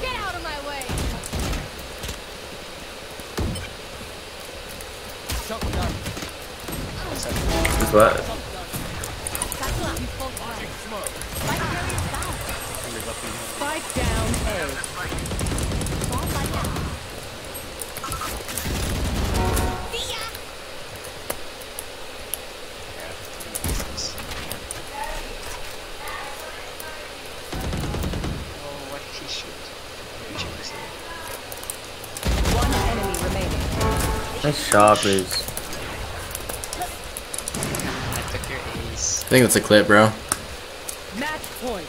Get out of my way! What? Spike down A. this out. One enemy remaining. Nice shot, please. I took your ace. I think that's a clip, bro. Match point.